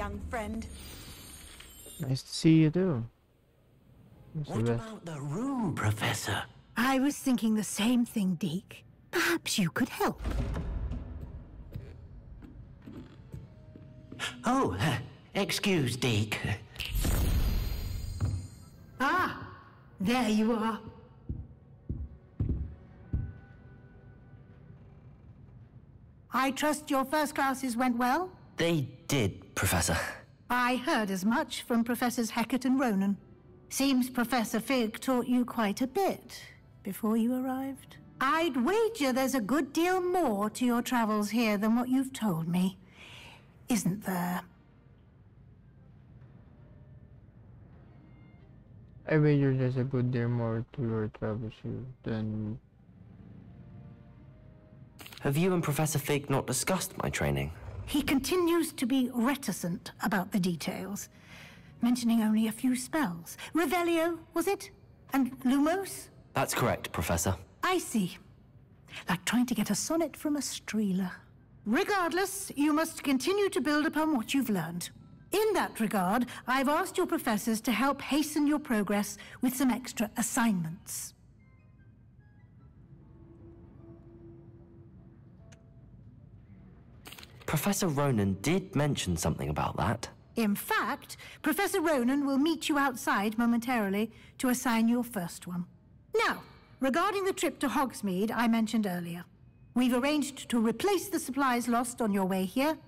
young friend. Nice to see you too. What about the room, Professor? I was thinking the same thing, Deke. Perhaps you could help. Oh, uh, excuse, Deke. Ah, there you are. I trust your first classes went well? They did, Professor. I heard as much from Professors Hecat and Ronen. Seems Professor Fig taught you quite a bit before you arrived. I'd wager there's a good deal more to your travels here than what you've told me. Isn't there? I wager there's a good deal more to your travels here than Have you and Professor Fig not discussed my training? He continues to be reticent about the details, mentioning only a few spells. Revelio, was it? And Lumos? That's correct, Professor. I see. Like trying to get a sonnet from a streeler. Regardless, you must continue to build upon what you've learned. In that regard, I've asked your professors to help hasten your progress with some extra assignments. Professor Ronen did mention something about that. In fact, Professor Ronen will meet you outside momentarily to assign your first one. Now, regarding the trip to Hogsmeade I mentioned earlier, we've arranged to replace the supplies lost on your way here,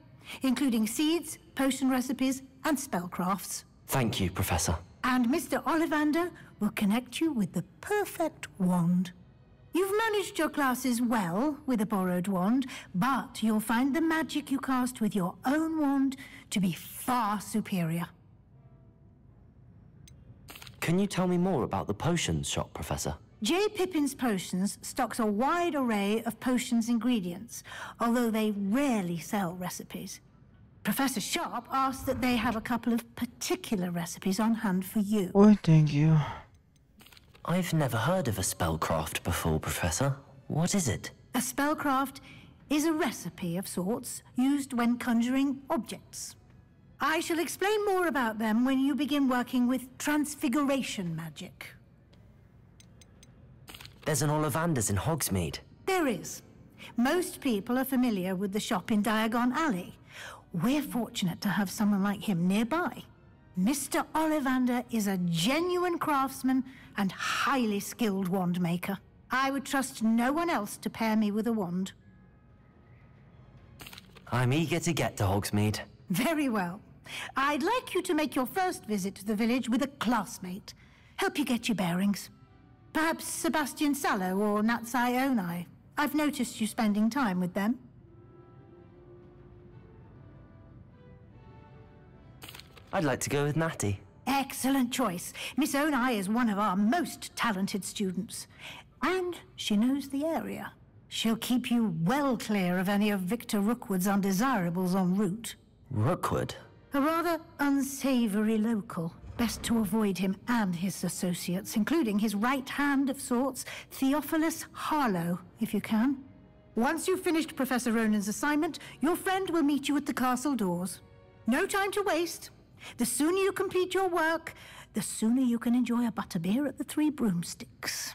including seeds, potion recipes, and spellcrafts. Thank you, Professor. And Mr. Ollivander will connect you with the perfect wand. You've managed your classes well with a borrowed wand, but you'll find the magic you cast with your own wand to be far superior. Can you tell me more about the potions shop, Professor? J. Pippin's Potions stocks a wide array of potions ingredients, although they rarely sell recipes. Professor Sharp asked that they have a couple of particular recipes on hand for you. Oh, thank you. I've never heard of a spellcraft before, Professor. What is it? A spellcraft is a recipe of sorts used when conjuring objects. I shall explain more about them when you begin working with transfiguration magic. There's an Ollivanders in Hogsmeade. There is. Most people are familiar with the shop in Diagon Alley. We're fortunate to have someone like him nearby. Mr. Ollivander is a genuine craftsman and highly skilled wand maker. I would trust no one else to pair me with a wand. I'm eager to get to Hogsmeade. Very well. I'd like you to make your first visit to the village with a classmate. Help you get your bearings. Perhaps Sebastian Sallow or Natsai Onai. I've noticed you spending time with them. I'd like to go with Natty. Excellent choice. Miss Onai is one of our most talented students. And she knows the area. She'll keep you well clear of any of Victor Rookwood's undesirables en route. Rookwood? A rather unsavory local. Best to avoid him and his associates, including his right hand of sorts, Theophilus Harlow, if you can. Once you've finished Professor Ronen's assignment, your friend will meet you at the castle doors. No time to waste. The sooner you complete your work, the sooner you can enjoy a butterbeer at the Three Broomsticks.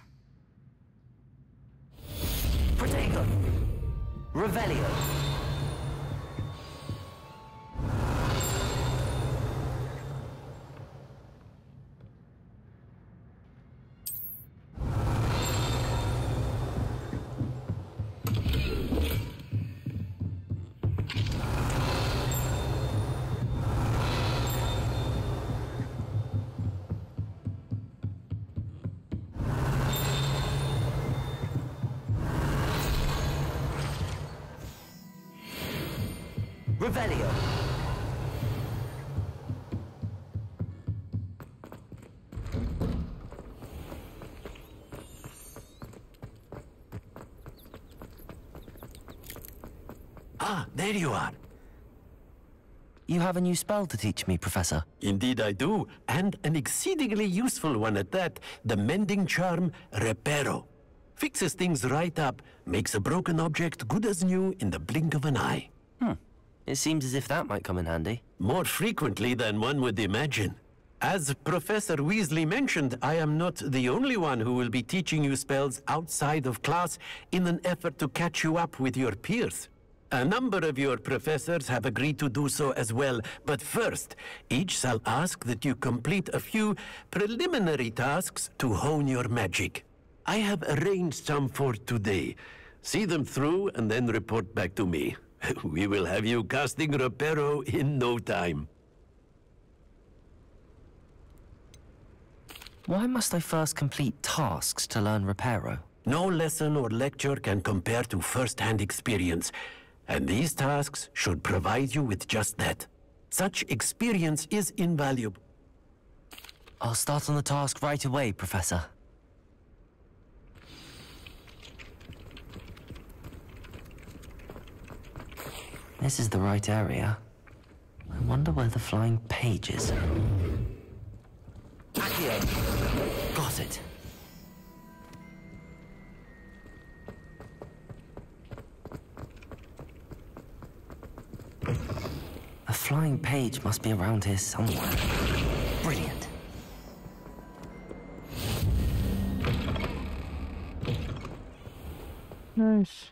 Protego! Revelio! Revelio! Ah, there you are. You have a new spell to teach me, Professor. Indeed I do, and an exceedingly useful one at that. The mending charm, Reparo. Fixes things right up, makes a broken object good as new in the blink of an eye. It seems as if that might come in handy. More frequently than one would imagine. As Professor Weasley mentioned, I am not the only one who will be teaching you spells outside of class in an effort to catch you up with your peers. A number of your professors have agreed to do so as well, but first, each shall ask that you complete a few preliminary tasks to hone your magic. I have arranged some for today. See them through and then report back to me. We will have you casting Reparo in no time. Why must I first complete tasks to learn Reparo? No lesson or lecture can compare to first-hand experience, and these tasks should provide you with just that. Such experience is invaluable. I'll start on the task right away, Professor. This is the right area. I wonder where the flying page is. Accio! Got it. A flying page must be around here somewhere. Brilliant. Nice.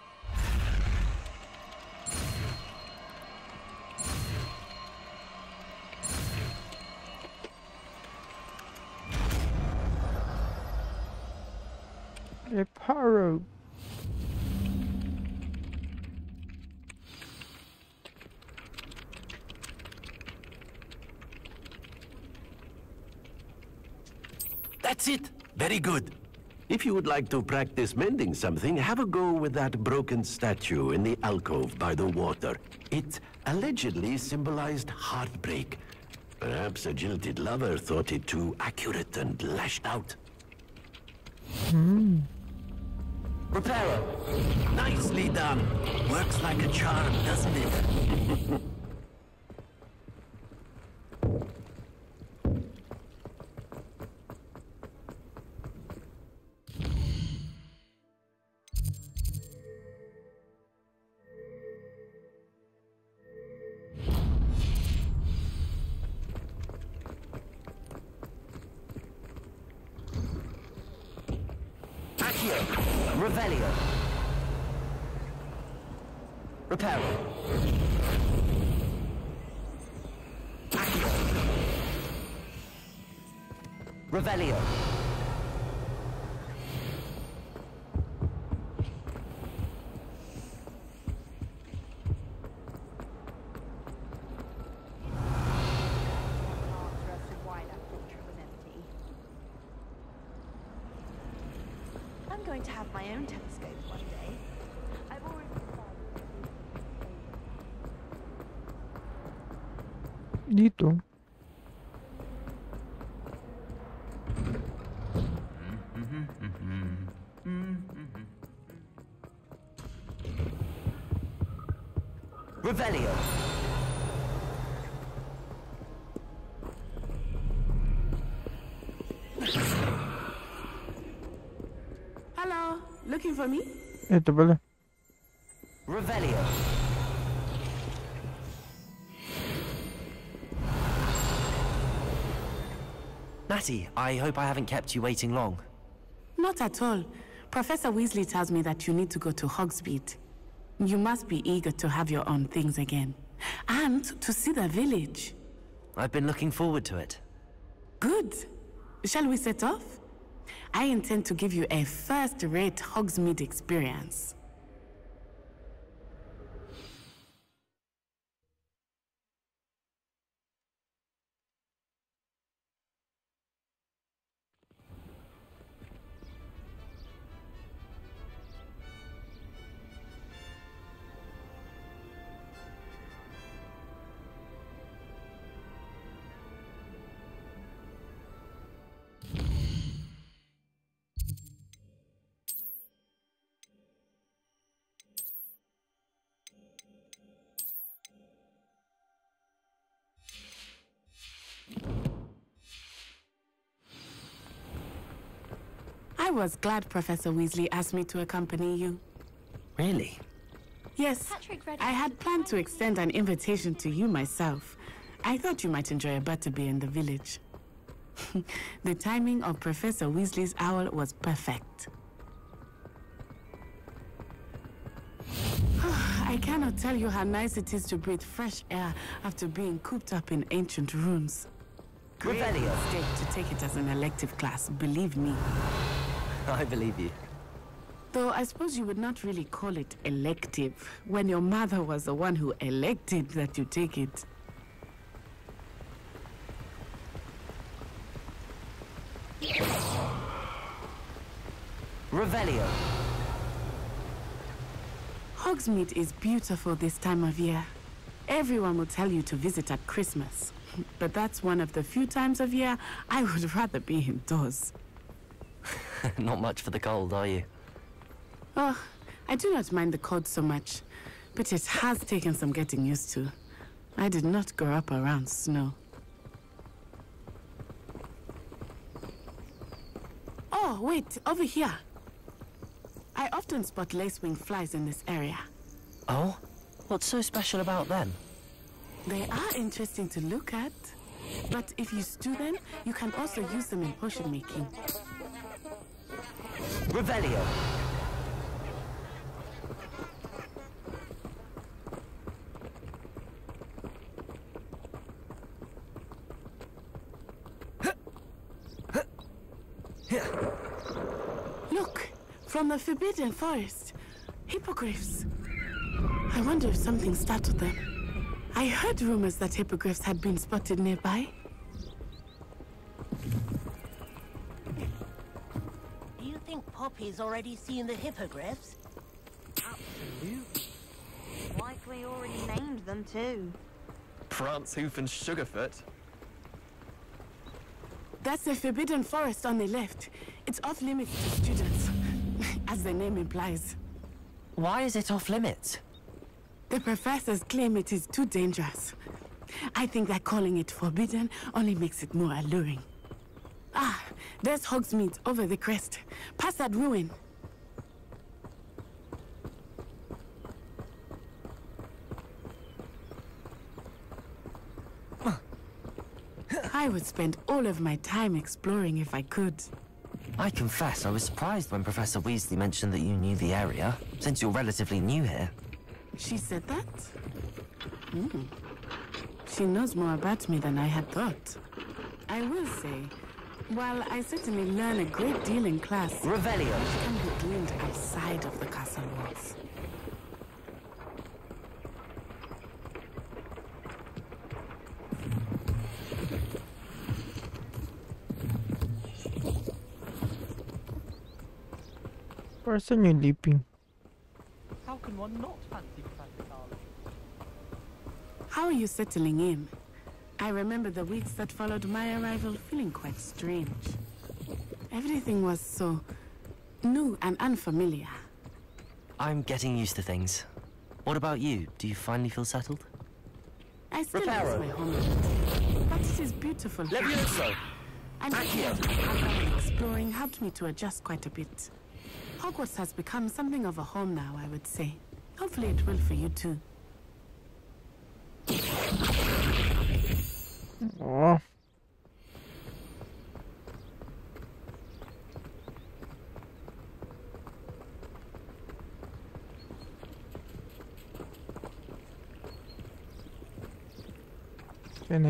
Reparo. That's it. Very good. If you would like to practice mending something, have a go with that broken statue in the alcove by the water. It allegedly symbolized heartbreak. Perhaps a jilted lover thought it too accurate and lashed out. Hmm. Reparo! Nicely done. Works like a charm, doesn't it? Revelio! answer as to why that portrait was empty. I'm going to have my own telescope one day. I've already decided. Dito. Revelio! Hello, looking for me? Ito pala. Revelio! Natty, I hope I haven't kept you waiting long. Not at all. Professor Weasley tells me that you need to go to Hogsmeade. You must be eager to have your own things again. And to see the village. I've been looking forward to it. Good. Shall we set off? I intend to give you a first-rate Hogsmeade experience. I was glad Professor Weasley asked me to accompany you. Really? Yes, I had planned to extend an invitation to you myself. I thought you might enjoy a butterbeer in the village. the timing of Professor Weasley's owl was perfect. I cannot tell you how nice it is to breathe fresh air after being cooped up in ancient rooms. Great Revelio. mistake to take it as an elective class, believe me. I believe you. Though I suppose you would not really call it elective when your mother was the one who elected that you take it. Revelio. Hogsmeade is beautiful this time of year. Everyone will tell you to visit at Christmas. But that's one of the few times of year I would rather be indoors. Not much for the cold, are you? Oh, I do not mind the cold so much, but it has taken some getting used to. I did not grow up around snow. Oh, wait, over here. I often spot lacewing flies in this area. Oh? What's so special about them? They are interesting to look at. But if you stew them, you can also use them in potion making. Revelio. Look, from the Forbidden Forest. Hippogriffs. I wonder if something startled them. I heard rumors that hippogriffs had been spotted nearby. Think already seen the hippogriffs? Absolutely. Likely already named them too. Prance, Hoof, and Sugarfoot. That's the Forbidden Forest on the left. It's off limits to students, as the name implies. Why is it off limits? The professors claim it is too dangerous. I think that calling it forbidden only makes it more alluring. Ah, there's Hogsmeade over the crest. Past that ruin. I would spend all of my time exploring if I could. I confess, I was surprised when Professor Weasley mentioned that you knew the area, since you're relatively new here. She said that? Hmm. She knows more about me than I had thought. I will say, while I certainly learn a great deal in class, Revelio. can be gleaned outside of the castle walls. Person yung leaping. How can one not fancy Professor Carlin? How are you settling in? I remember the weeks that followed my arrival feeling quite strange. Everything was so new and unfamiliar. I'm getting used to things. What about you? Do you finally feel settled? I still Reparo. miss my homeland, but it is beautiful. here. Levioso! And Accio. Accio. exploring helped me to adjust quite a bit. Hogwarts has become something of a home now, I would say. Hopefully it will for you too.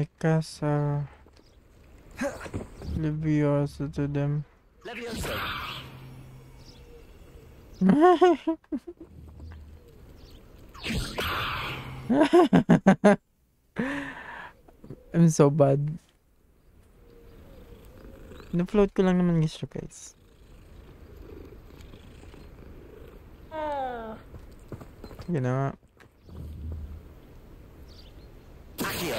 I cast uh, Leviosa to them? Levioso! I'm so bad. Na-float ko lang naman guys guys. Na nga. Accio!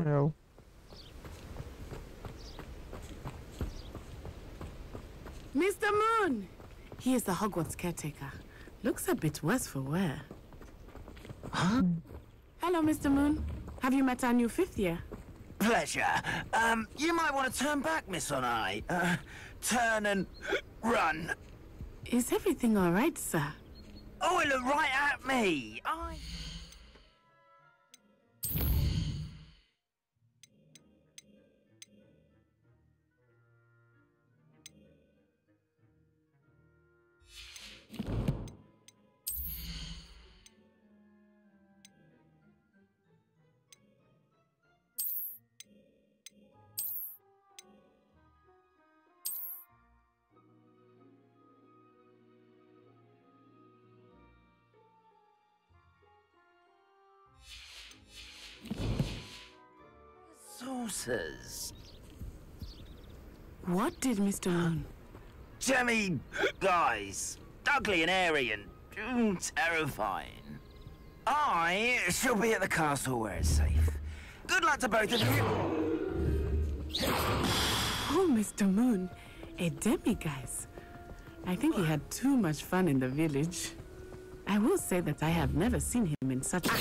Ayaw. Mr. Moon! He is the Hogwarts caretaker. Looks a bit worse for wear. Huh? Hello, Mr. Moon. Have you met our new fifth year? pleasure. Um, you might want to turn back, Miss Onai. Uh, turn and run. Is everything all right, sir? Oh, it looked right at me. I... What did Mr. Moon? Jemmy guys. Ugly and airy and mm, terrifying. I shall be at the castle where it's safe. Good luck to both of you. Oh, Mr. Moon, a demiguise. I think he had too much fun in the village. I will say that I have never seen him in such a...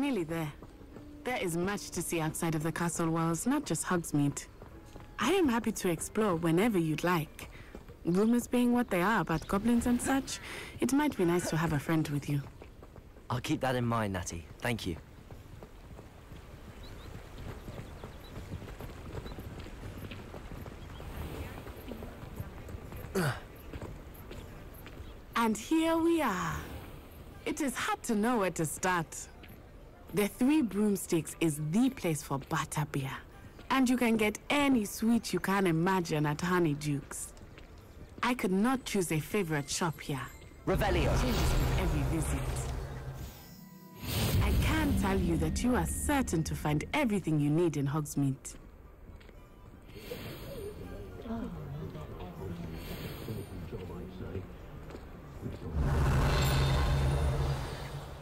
Nearly there. There is much to see outside of the castle walls, not just Hogsmeade. I am happy to explore whenever you'd like. Rumors being what they are about goblins and such, it might be nice to have a friend with you. I'll keep that in mind, Natty. Thank you. And here we are. It is hard to know where to start. The Three Broomsticks is the place for butterbeer. And you can get any sweet you can imagine at Honeydukes. I could not choose a favorite shop here. Revelio. Changes with every visit. I can tell you that you are certain to find everything you need in Hogsmeade.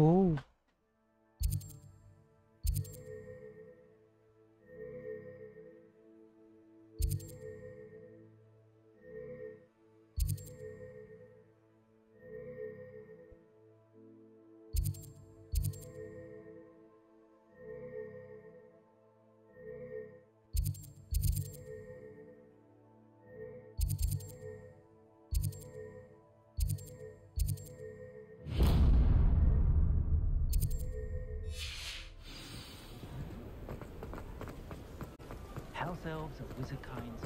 Oh. House elves are wizard kinds